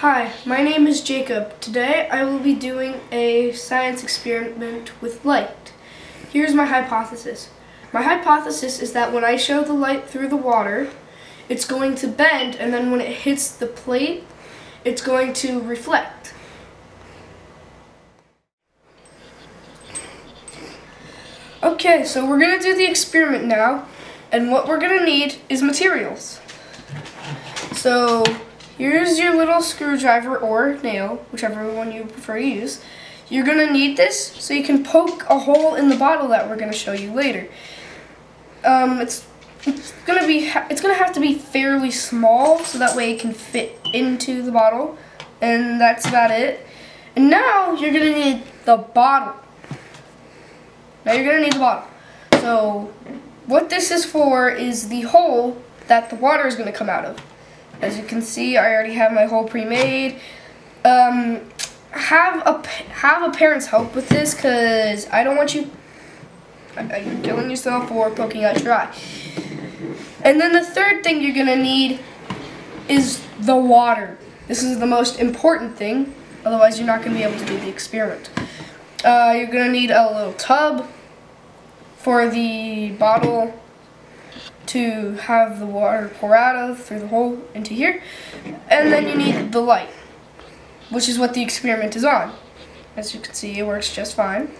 Hi, my name is Jacob. Today I will be doing a science experiment with light. Here's my hypothesis. My hypothesis is that when I show the light through the water, it's going to bend and then when it hits the plate, it's going to reflect. Okay, so we're going to do the experiment now, and what we're going to need is materials. So here's your little screwdriver or nail, whichever one you prefer to use. You're going to need this so you can poke a hole in the bottle that we're going to show you later. Um, it's it's gonna be it's gonna have to be fairly small so that way it can fit into the bottle, and that's about it. And now you're gonna need the bottle. Now you're gonna need the bottle. So what this is for is the hole that the water is gonna come out of. As you can see, I already have my hole pre-made. Um, have a have a parent's help with this because I don't want you you're killing yourself or poking out your eye. And then the third thing you're gonna need is the water. This is the most important thing, otherwise you're not gonna be able to do the experiment. Uh, you're gonna need a little tub for the bottle to have the water pour out of through the hole into here. And then you need the light, which is what the experiment is on. As you can see, it works just fine.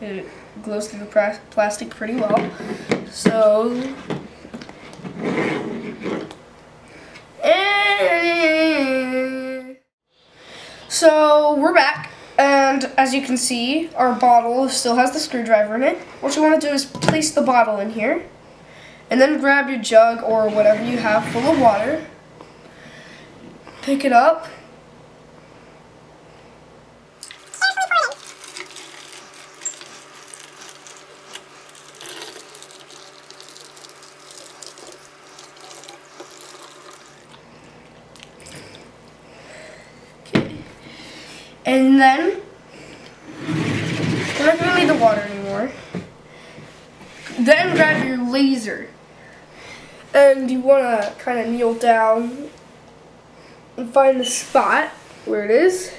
It glows through the plastic pretty well. So, so we're back. And as you can see, our bottle still has the screwdriver in it. What you want to do is place the bottle in here. And then grab your jug or whatever you have full of water. Pick it up. Okay. And then, to need the water anymore. Then grab your laser and you want to kind of kneel down and find the spot where it is.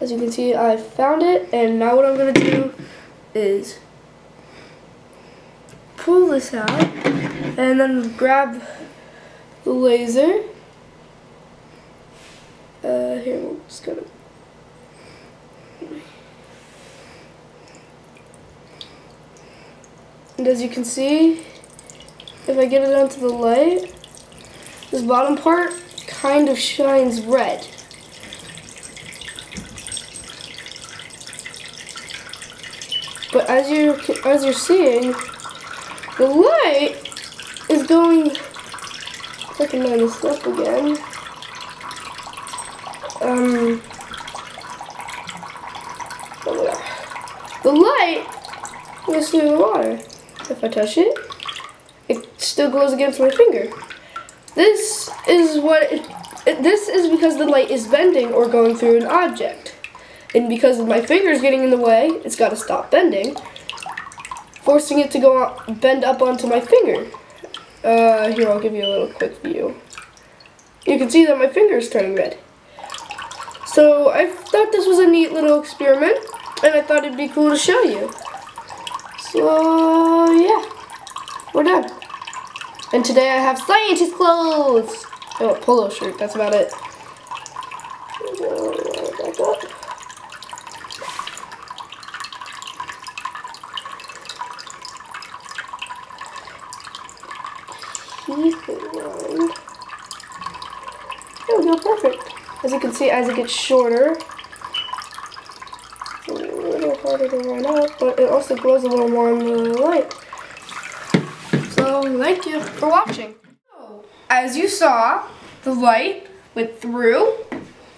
As you can see, I found it, and now what I'm going to do is pull this out, and then grab the laser. Uh, here, we're just going to And as you can see, if I get it onto the light, this bottom part kind of shines red. But as you as you're seeing, the light is going. If I can up again. Um. The light goes through the water. I touch it, it still glows against my finger. This is what it, it, this is because the light is bending or going through an object. And because my finger is getting in the way, it's got to stop bending, forcing it to go bend up onto my finger. Uh, here, I'll give you a little quick view. You can see that my finger is turning red. So I thought this was a neat little experiment, and I thought it'd be cool to show you. So, yeah, we're done. And today I have scientist clothes. Oh, polo shirt, that's about it. Keep it. There we go, perfect. As you can see, as it gets shorter, harder to but it also glows a little more in the light. So thank you for watching. As you saw, the light went through,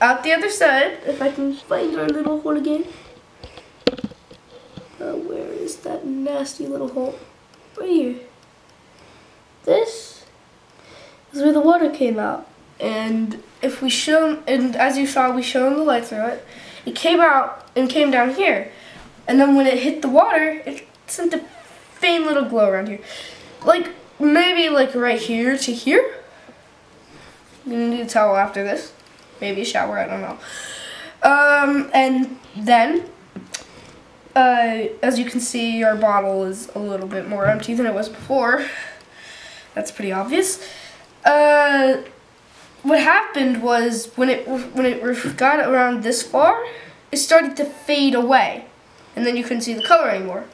out the other side. If I can find our little hole again. Uh, where is that nasty little hole? Right here. This is where the water came out. And if we show, and as you saw, we shone the light through it. It came out and came down here. And then when it hit the water, it sent a faint little glow around here. Like, maybe like right here to here. I'm gonna need a towel after this. maybe a shower, I don't know. Um, and then, uh, as you can see, our bottle is a little bit more empty than it was before. That's pretty obvious. Uh, what happened was when it when it got around this far, it started to fade away, and then you couldn't see the color anymore.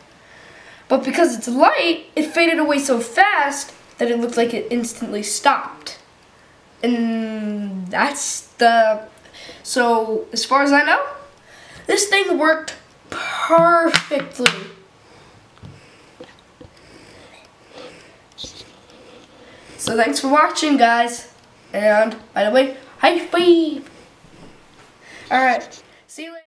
But because it's light, it faded away so fast that it looked like it instantly stopped. And that's the so as far as I know, this thing worked perfectly. So thanks for watching, guys. And by the way, high five. All